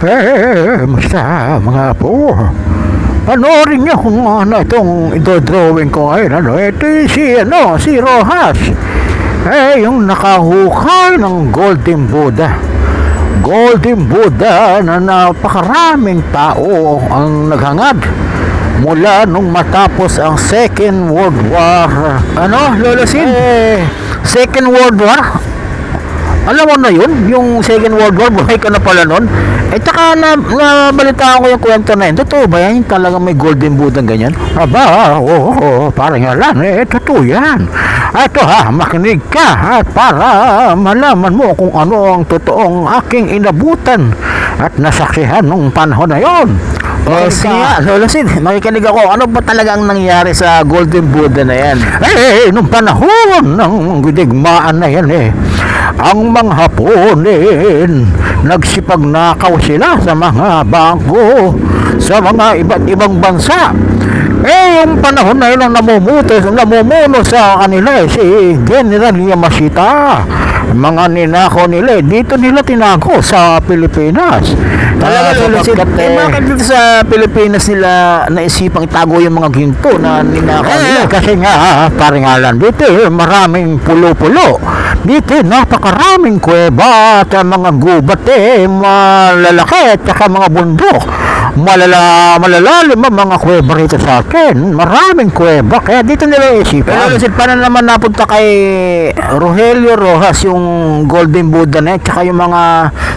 Eh, basta mga po. Panoorin niyo kung ano itong ito-drawing ko ngayon. Ano, ito si, ano, si Rojas. Eh, yung nakahukay ng Golden Buddha. Golden Buddha na napakaraming tao ang naghangad mula nung matapos ang Second World War. Ano, Lolo Sid? Eh, Second World War? Alam mo na yun, yung Second World War, buhay ka na pala nun. Eh, tsaka na, nabalitaan ko yung kwento na yun. Totoo ba yan? Yung talagang may golden Buddha ganyan? Aba, oo, oo, parang yan. Eh, totoo yan. Ito ha, makinig ka at para malaman mo kung ano ang totoong aking inabutan at nasaksihan nung panahon na yon. Makinig sige ka. nga, Lolo Sid, makikinig ako. Ano ba talaga ang nangyari sa Golden Buddha na yan? Eh, nung panahon ng digmaan na yan eh, ang mga Hapon eh, nagsipagnakaw sila sa mga bangko sa mga iba't ibang bansa. Eh, yung panahon na yun ang namumuto, namumuno sa kanila eh, si General Yamashita. Mga ninako nila eh, dito nila tinago sa Pilipinas. Talaga, Ah, Lolo Sid. sapagkat, Eh, eh, bakit dito sa Pilipinas nila naisipang itago yung mga ginto na nila? Eh, kasi nga, paringalan dito, eh, maraming pulo-pulo. Dito, eh, napakaraming kuweba at mga gubat, eh, malalaki at mga bundok. Malala, malalalim ang mga kuweba rito sa akin. Maraming kuweba, kaya dito nila Pero isipan. Lolo Sid, paano naman napunta kay Rogelio Rojas yung Golden Buddha na yan, tsaka yung mga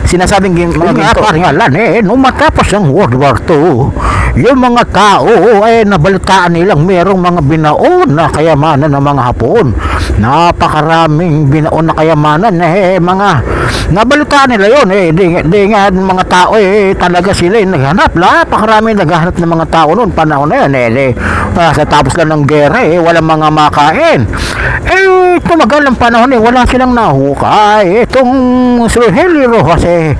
sinasabing gin- mga ginto? paringalan, eh, nung matapos ang World War II, yung mga tao, eh, nabalitaan nilang merong mga binaon na kayamanan ng mga Hapon. Napakaraming binaon na kayamanan, eh, mga, nabalitaan nila yun, eh, di, di nga mga tao, eh, talaga sila, eh, naghanap, napakaraming naghanap ng mga tao noon, panahon na yun, eh, eh, ah, sa tapos lang ng gera, eh, walang mga makain. Eh, tumagal ang panahon, eh, wala silang nahukay. Itong si Rogelio Rojas, eh,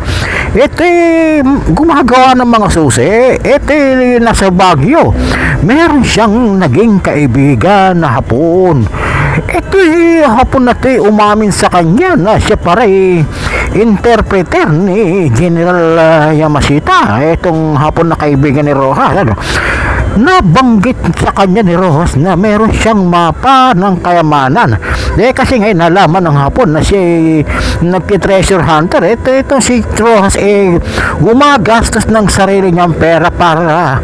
ito eh, gumagawa ng mga susi. Ito eh, nasa Baguio. Meron siyang naging kaibigan na hapon. Ito hapon na ito umamin sa kanya na siya para interpreter ni General ah, Yamashita. Itong hapon na kaibigan ni Rojas. Ano? nabanggit sa kanya ni Rojas na meron siyang mapa ng kayamanan. Eh kasi ngayon nalaman ng hapon na si nagki-treasure hunter. Ito, ito si Rojas eh gumagastos ng sarili niyang pera para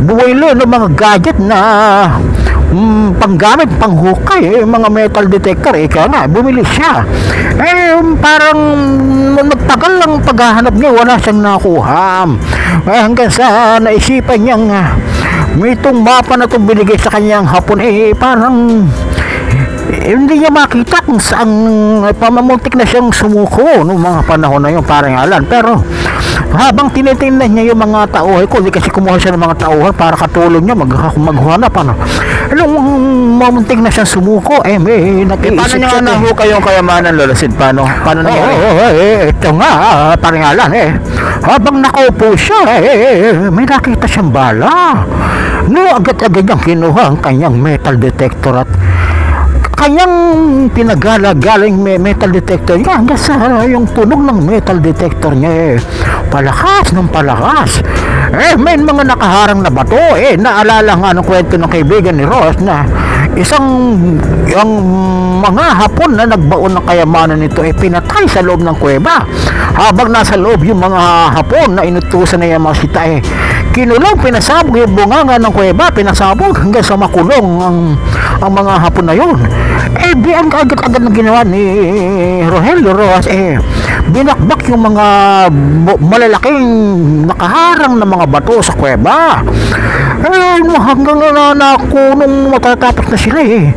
buwilo ng mga gadget na mm, panggamit, panghukay, eh, mga metal detector, eh, kaya nga, bumili siya. Eh, parang nagtagal lang paghahanap niya, wala siyang nakuha. Eh, hanggang sa naisipan niyang ah, may itong mapa na itong binigay sa kanyang hapon, eh, parang eh, hindi niya makita kung saan eh, pamamuntik na siyang sumuko noong mga panahon na yun, parang alan. Pero habang tinitingnan niya yung mga tauhay ko, hindi kasi kumuha siya ng mga tauhay para katulong niya mag maghanap ano. Nung mamuntik na siyang sumuko, eh may Eh, nag-iisip paano niya eh. nahuka yung kayamanan, Lolo Sid? Paano? Paano Oo, nangyari? oo, eh, ito nga, ah, paringalan eh. Habang nakaupo siya, eh, may nakita siyang bala. No, agad-agad niyang kinuha ang kanyang metal detector at kanyang pinagala-galing may metal detector niya hanggang sa yung tunog ng metal detector niya eh. Palakas ng palakas. Eh, may mga nakaharang na bato. Eh, naalala nga ng kwento ng kaibigan ni Ross na isang yung mga hapon na nagbaon ng kayamanan nito eh pinatay sa loob ng kuweba. Habang nasa loob yung mga hapon na inutusan na Yamashita eh kinulong, pinasabog yung bunganga ng kuweba, pinasabog hanggang sa makulong ang, ang mga hapon na yun. Eh, di ang agad-agad na ginawa ni Rogelio Rojas, eh, binakbak yung mga malalaking nakaharang na mga bato sa kuweba. Eh, hanggang na nakunong matatapos na sila eh.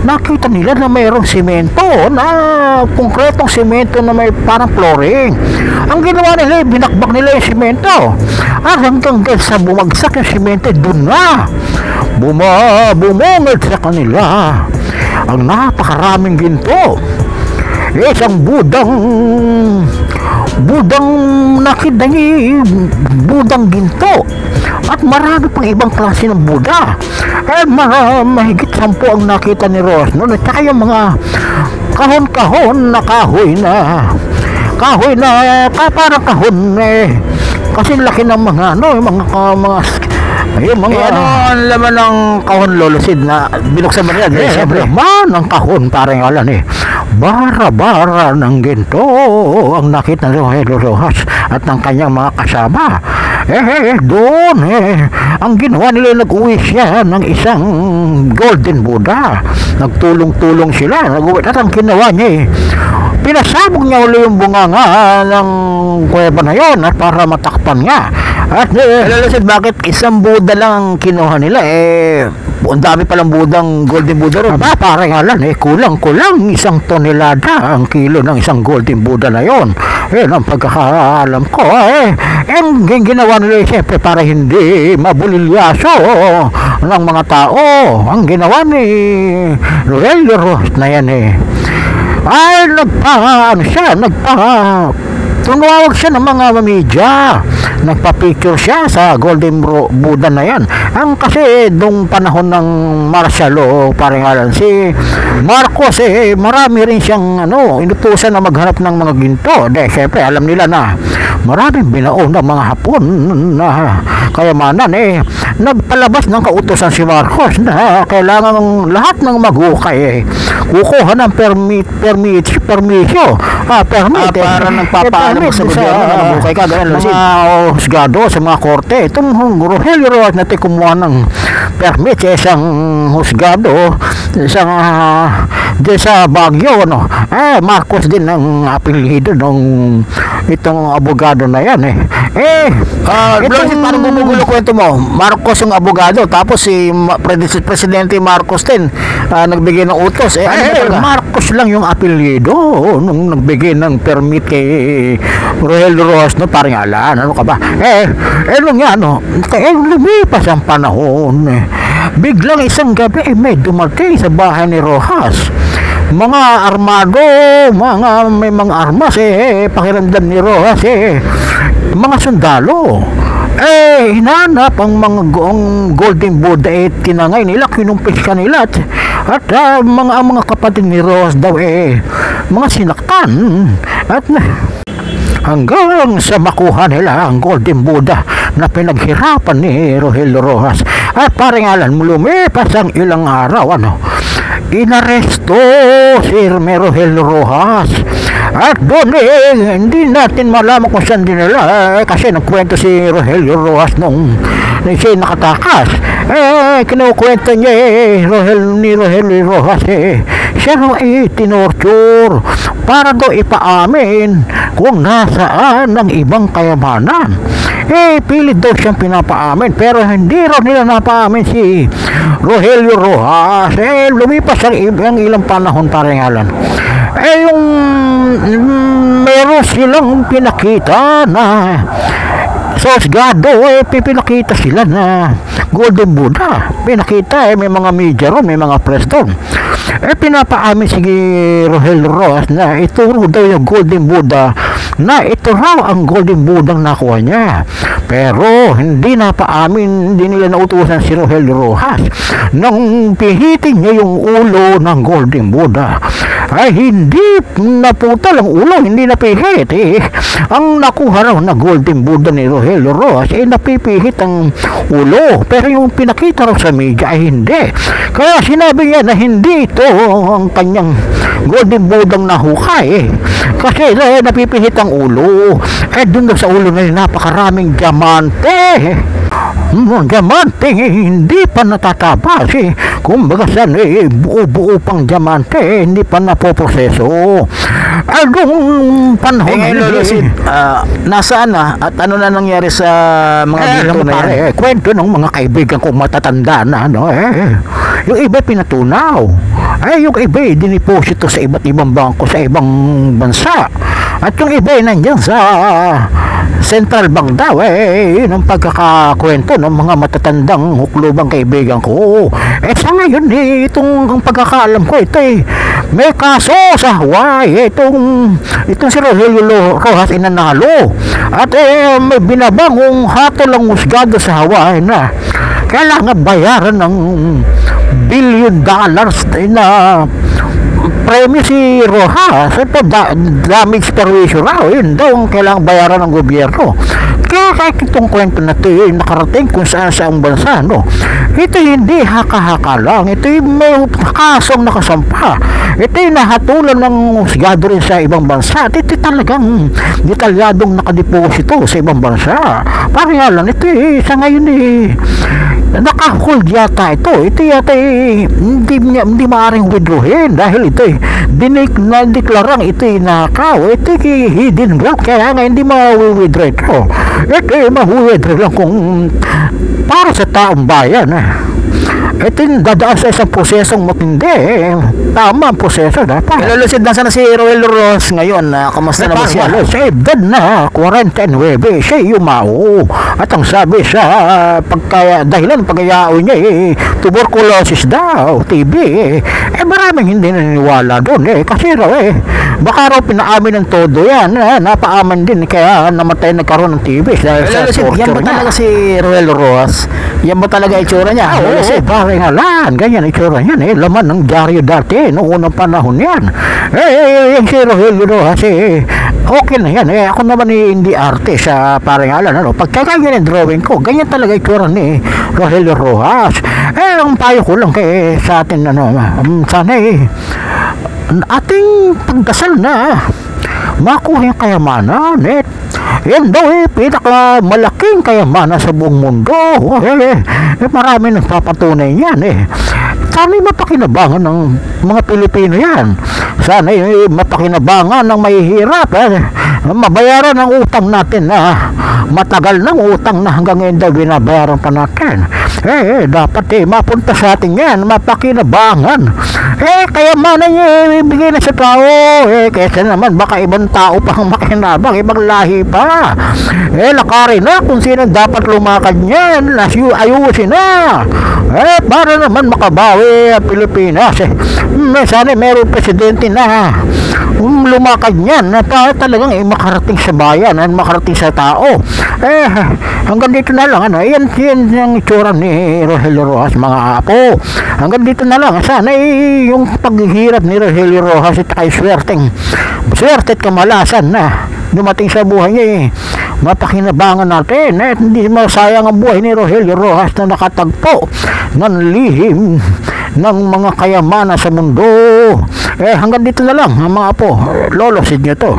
Nakita nila na mayroong simento na konkretong simento na may parang flooring. Ang ginawa nila, binakbak nila yung simento. At hanggang sa bumagsak yung simento, doon na. Buma, bumungad sa kanila ang napakaraming ginto. Isang budang budang nakidangi budang ginto. At marami pang ibang klase ng buda. Eh mga mahigit sampu ang nakita ni Ross noon at saka yung mga kahon-kahon na kahoy na. Kahoy na pa, parang kahon eh. Kasi laki ng mga ano, mga uh, mga yung mga Eh, ano ang laman ng kahon lolosid na binuksan mo nila? Eh, siyempre, man ang kahon parang alam eh. Bara-bara ng ginto ang nakita Rogelio Rojas at ng kanyang mga kasama. Eh, eh, doon eh. Ang ginawa nila, nag-uwi siya ng isang golden Buddha. Nagtulong-tulong sila. Nag-uwi. At ang ginawa niya eh, pinasabog niya uli yung bunganga ng kuweba na yon at para matakpan nga. At eh, bakit isang Buddha lang ang kinuha nila? Eh, ang dami palang Budang Golden Buddha ron. Aba, parang alam eh, kulang-kulang isang tonelada ang kilo ng isang golden Buddha na yon. Eh, ang pagkakaalam ko, eh, ang gin- ginawa nila, eh, siyempre, para hindi mabulilyaso ng mga tao. Ang ginawa ni Rogelio Ross na yan eh, ay nagpa, ano siya, nagpa, tumawag siya ng mga media. Nagpa-picture siya sa Golden Buddha na yan. Ang kasi nung panahon ng martial law, parang alam, si Marcos eh, marami rin siyang ano, inutusan na maghanap ng mga ginto. De, syempre, alam nila na maraming binaon ng mga Hapon na kayamanan eh. Nagpalabas ng kautosan si Marcos na kailangan lahat ng magukay eh, kukuha ng permit, permit, permisyo. Ah, permit. Ah, para nagpapaalam permit sa gobyerno na magukay ka, ganun, mga husgado sa mga korte. Itong Rogelio Rojas natin kumuha ng permit sa isang husgado, isang uh, sa Baguio, ano. Eh, Marcos din ang apelido ng itong abogado na yan eh. Eh, Ah, uh, Lolosid, parang gumugulo kwento mo. Marcos yung abogado, tapos si Presidente Marcos din ah, nagbigay ng utos. Eh, ano Eh? Marcos lang yung apelyido nung nagbigay ng permit kay Rogelio Rojas no? Parang alan ano ka ba? Eh eh nung nga ano eh lumipas ang panahon eh, biglang isang gabi eh, may dumating sa bahay ni Rojas. Mga armado mga may mga armas eh pakiramdam ni Rojas eh. Mga sundalo eh, hinanap ang mga goong Golden Buddha eh, tinangay nila, kinumpis ka nila. At, at ah, mga ang mga kapatid ni Rose daw eh, mga sinaktan. At hanggang sa makuha nila ang Golden Buddha na pinaghirapan ni Rogelio Rojas. At parang alan mo lumipas ang ilang araw ano inaresto si Rogelio Rojas. At doon eh, hindi natin malaman kung saan dinala eh, kasi nagkwento si Rogelio Rojas nung nung siya nakatakas. Eh kinukwento niya eh Rogelio ni Rogelio Rojas eh siya raw eh para daw ipaamin kung nasaan ang ibang kayamanan eh pilit daw siyang pinapaamin pero hindi raw nila napaamin si Rogelio Rojas. Eh lumipas ang, ang ilang panahon paringalan eh yung mm, meron silang pinakita na sa Osgado eh pipinakita sila na Golden Buddha pinakita eh may mga media ron may mga press doon. Eh pinapaamin si Rohel Ross na ito raw daw yung Golden Buddha na ito raw ang Golden Buddha ang nakuha niya. Pero hindi na paamin hindi nila nautusan si Rohel Rojas. Nang pihitin niya yung ulo ng Golden Buddha ay hindi naputal ang ulo hindi napihit eh. Ang nakuha raw na Golden Buddha ni Rogelio Rojas ay napipihit ang ulo. Pero yung pinakita raw sa media ay hindi. Kaya sinabi niya na hindi ito ang kanyang Golden Buddha nahukay eh. kasi eh, napipihit ang ulo. Eh dun sa ulo na napakaraming diamante. Hmm, diamante eh, hindi pa natatabas eh. Kumbaga saan eh, buo-buo pang diamante eh, hindi pa napoproseso. Anong panahon Eh, Lolo Sid, eh? ah, nasaan na at ano na nangyari sa mga Eh, alam mo, na pare, yan? eh, kwento ng mga kaibigan kong matatanda na, ano, eh, yung iba pinatunaw. Ay, yung iba eh, diniposito sa iba't ibang bangko sa ibang bansa. At yung iba eh, nandyan sa Central Bank daw, eh, yun pagkakakwento ng mga matatandang huklubang kaibigan ko. Eh, sa ngayon, eh, itong ang pagkakaalam ko, ito eh, may kaso sa Hawaii, itong, itong si Rogelio Rojas inanalo. At eh, may binabangong hatol ang husgado sa Hawaii na kailangan bayaran ng billion dollars na premyo si Rojas. Ito da, damage perwisyo raw. Yun daw ang kailangang bayaran ng gobyerno kahit itong kwento na ito ay nakarating kung saan saang bansa, no? Ito hindi haka-haka lang. Ito may kasong nakasampa. Ito ay nahatulan ng rin sa ibang bansa. Ito talagang detalyadong nakadeposito sa ibang bansa. Lang, ito eh, sa ngayon eh, nakahold yata ito. Ito yata eh, hindi, hindi maaaring withdrawin dahil ito eh, dinik, na deklarang ito eh, nakaw. Ito eh, hidden wealth. Kaya nga hindi ma-withdraw ito. Ito eh, ma-withdraw lang para sa taong bayan. Eh. Ito yung dadaan sa isang prosesong matindi. Eh. Tama ang proseso dapat. Ilulusid na sana si Roel Ross ngayon. na kamusta na ba siya? Ano, sa edad na 49, siya yumao. At ang sabi sa pagka, dahilan pagkayao niya eh, tuberculosis daw, TB eh. Eh maraming hindi naniniwala doon eh. Kasi raw eh, baka raw pinaamin ng todo yan. Eh, napaaman din kaya namatay nagkaroon ng TB dahil sa yan ba niya. talaga si Roel Ross? Yan ba talaga itsura niya? Ah, pare lan, ganyan itsura niyan eh, laman ng dyaryo dati, noong unang panahon yan. Eh, eh, eh, yung si Rogelio Rojas eh, okay na yan eh, ako naman eh, hindi arte sa pare nga lan, ano, pagka ganyan ang drawing ko, ganyan talaga itsura ni Rogelio Rojas. Eh, ang payo ko lang kay sa atin, ano, um, sana eh, ating pagdasal na makuha yung kayamanan eh. Yan daw eh, pinaka malaking kayamanan sa buong mundo. Eh, eh, marami nagpapatunay yan eh. Eh, mapakinabangan ng mga Pilipino yan. Sana eh, mapakinabangan ng mahihirap. Eh. Mabayaran ang utang natin na matagal ng utang na hanggang ngayon daw binabayaran pa natin. Eh, eh, dapat eh, mapunta sa atin yan, mapakinabangan. Eh, kaya mana niya eh, ibigay na sa tao. Eh, kaysa naman, baka ibang tao pa ang makinabang, ibang lahi pa. Eh, lakarin na kung sino dapat lumakad niyan. Lasyu, ayusin na. Eh, para naman makabawi ang Pilipinas. Eh, hmm, eh, sana meron presidente na um, lumakad niyan na pa, talagang eh, makarating sa bayan at makarating sa tao. Eh, hanggang dito na lang, ano, yan, yan yung itsura ni Rogelio Rojas, mga apo. Hanggang dito na lang, sana eh, yung paghihirap ni Rogelio Rojas at ay swerteng, swerte at kamalasan na dumating sa buhay niya eh. Mapakinabangan natin eh, hindi masayang ang buhay ni Rogelio Rojas na nakatagpo ng lihim ng mga kayamanan sa mundo. Eh, hanggang dito na lang, ang mga apo. Lolo, sid nyo to.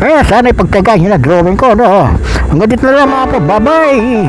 Eh, sana ipagtagay nyo na drawing ko, no? Hanggang dito na lang, mga apo. Bye-bye!